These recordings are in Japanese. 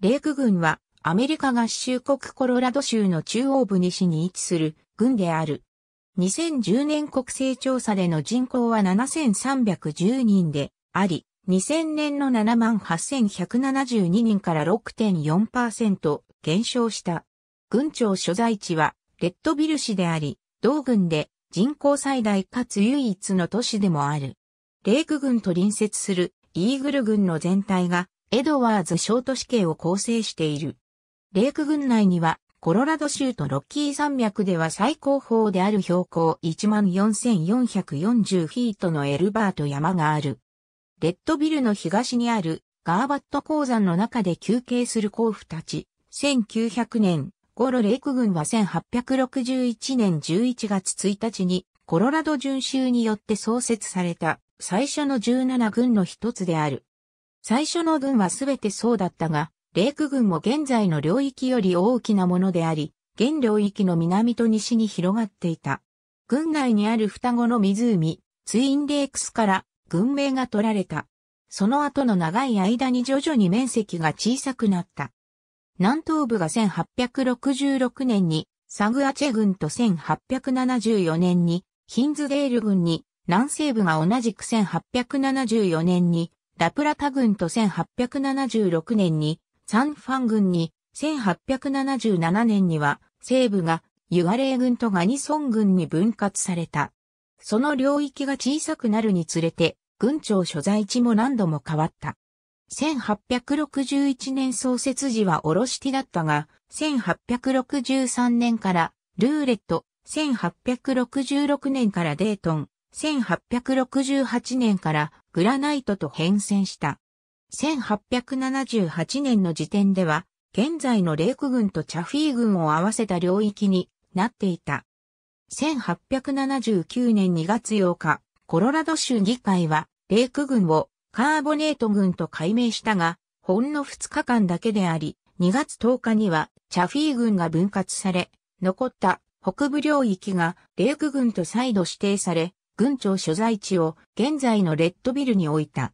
レーク郡はアメリカ合衆国コロラド州の中央部西に位置する郡である。2010年国勢調査での人口は7310人であり、2000年の78,172人から6.4%減少した。郡庁所在地はレッドビル市であり、同郡で人口最大かつ唯一の都市でもある。レイク郡と隣接するイーグル郡の全体がエドワーズ小都市系を構成している。レイク郡内にはコロラド州とロッキー山脈では最高峰である標高14,440フィートのエルバート山がある。レッドビルの東にあるガーバット鉱山の中で休憩する甲府たち。1900年頃レイク郡は1861年11月1日にコロラド巡州によって創設された最初の17郡の一つである。最初の郡はすべてそうだったが、レイク郡も現在の領域より大きなものであり、現領域の南と西に広がっていた。郡内にある双子の湖、ツインレイクスから郡名が取られた。その後の長い間に徐々に面積が小さくなった。南東部が1866年にサグアチェ郡と1874年にヒンズデール郡に南西部が同じく1874年にラプラタ郡と1876年にサンファン郡に1877年には西部がユガレー郡とガニソン郡に分割された。その領域が小さくなるにつれて、郡庁所在地も何度も変わった。1861年創設時はオロシティだったが、1863年からルーレット、1866年からデートン、1868年からグラナイトと変遷した。1878年の時点では、現在のレイク郡とチャフィー郡を合わせた領域になっていた。1879年2月8日、コロラド州議会は、レイク郡をカーボネート郡と改名したが、ほんの2日間だけであり、2月10日には、チャフィー郡が分割され、残った北部領域がレイク郡と再度指定され、郡庁所在地を現在のレッドビルに置いた。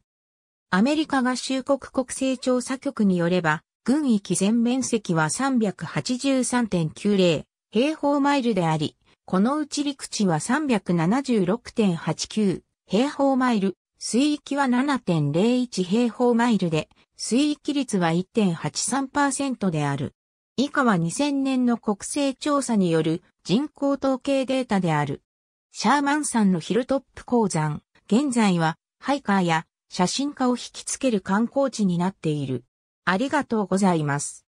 アメリカ合衆国国勢調査局によれば、郡域全面積は383.90平方マイルであり、このうち陸地は376.89平方マイル、水域は7.01平方マイルで、水域率は1.83%である。以下は2000年の国勢調査による人口統計データである。シャーマン山のヒルトップ鉱山、現在はハイカーや写真家を引きつける観光地になっている。ありがとうございます。